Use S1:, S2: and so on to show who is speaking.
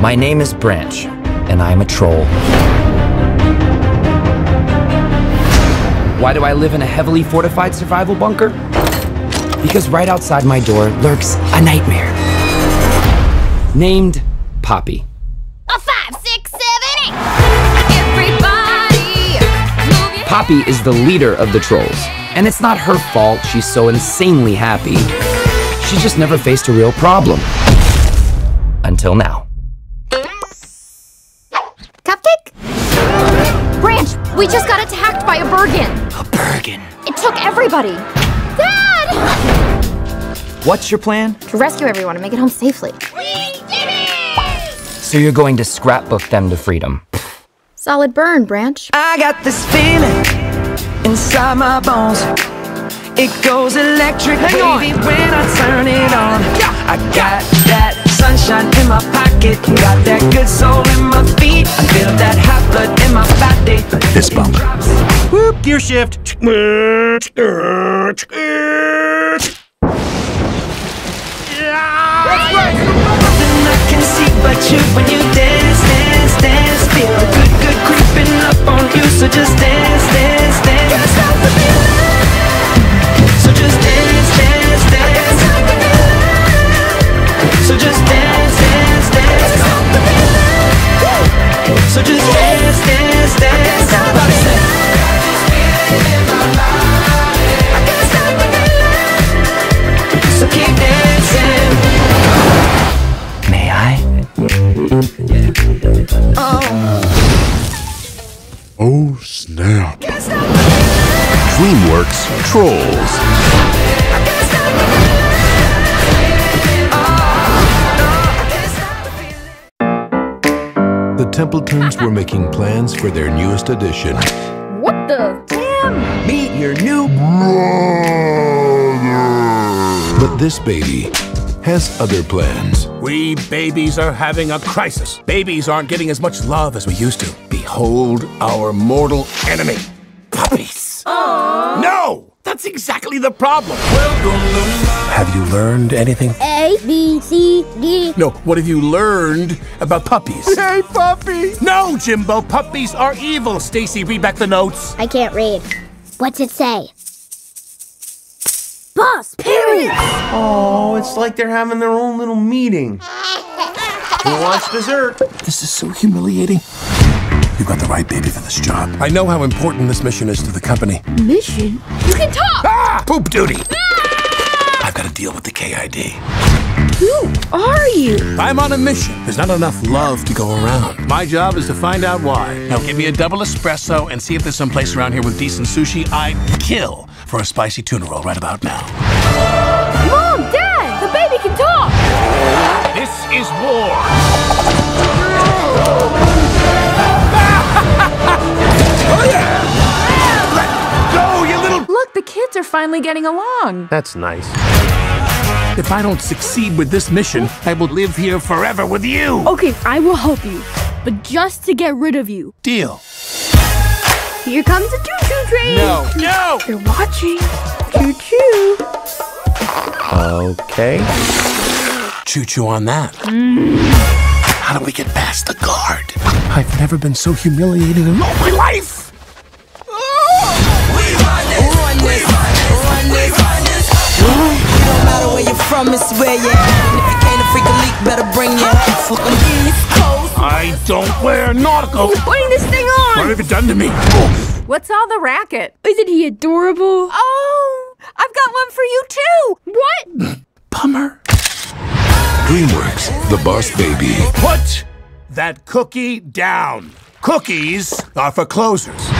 S1: My name is Branch, and I'm a troll. Why do I live in a heavily fortified survival bunker? Because right outside my door lurks a nightmare. Named Poppy.
S2: A five, six, seven, eight. Everybody,
S1: Poppy is the leader of the trolls, and it's not her fault she's so insanely happy. She just never faced a real problem. Until now.
S2: We just got attacked by a Bergen.
S1: A Bergen.
S2: It took everybody. Dad!
S1: What's your plan?
S2: To rescue everyone and make it home safely.
S1: So you're going to scrapbook them to freedom.
S2: Solid burn, Branch.
S3: I got this feeling inside my bones. It goes electric, baby, when I turn it on. I got that sunshine in my pocket, got that good soul in my feet. I feel that hot blood in my body.
S4: Fist bump.
S5: Shift.
S3: Nothing I can see but you when you dance, dance, dance. Feel the good, good creeping up on you, so just dance, dance, dance. So just dance, dance, dance. So just dance, dance, dance. So just dance, dance, dance.
S4: Trolls. The Templetons were making plans for their newest addition.
S2: What the? Damn!
S5: Meet your new.
S4: But this baby has other plans.
S6: We babies are having a crisis. Babies aren't getting as much love as we used to. Behold our mortal enemy puppies. Oh. No! That's exactly the problem. Have you learned anything?
S2: A, B, C, D.
S6: No, what have you learned about puppies?
S5: Hey, puppy!
S6: No, Jimbo, puppies are evil. Stacy, read back the notes.
S2: I can't read. What's it say? Boss, period!
S5: Oh, it's like they're having their own little meeting. Who wants dessert?
S6: This is so humiliating. You got the right baby for this job. I know how important this mission is to the company.
S2: Mission? You can talk!
S6: Ah! Poop duty! Ah! I've got to deal with the KID.
S2: Who are you?
S6: I'm on a mission. There's not enough love to go around. My job is to find out why. Now give me a double espresso and see if there's some place around here with decent sushi. I'd kill for a spicy tuna roll right about now.
S2: Mom, Dad, the baby can talk!
S6: This is war.
S7: Finally getting along.
S5: That's nice.
S6: If I don't succeed with this mission, I will live here forever with you.
S8: Okay, I will help you, but just to get rid of you.
S6: Deal.
S8: Here comes the choo-choo train.
S6: No, no.
S7: They're watching. Choo-choo.
S5: Okay.
S6: Choo choo on that. Mm. How do we get past the guard? I've never been so humiliated in all my life.
S3: From, it's where you're at. And if you can't freak a leak, better bring your hat for the East Coast.
S6: I don't wear nautical.
S8: Putting this thing on.
S6: What have you done to me?
S7: What's all the racket?
S8: Isn't he adorable?
S7: Oh, I've got one for you too.
S8: What?
S6: Bummer.
S4: DreamWorks, the boss baby.
S6: Put that cookie down. Cookies are for closers.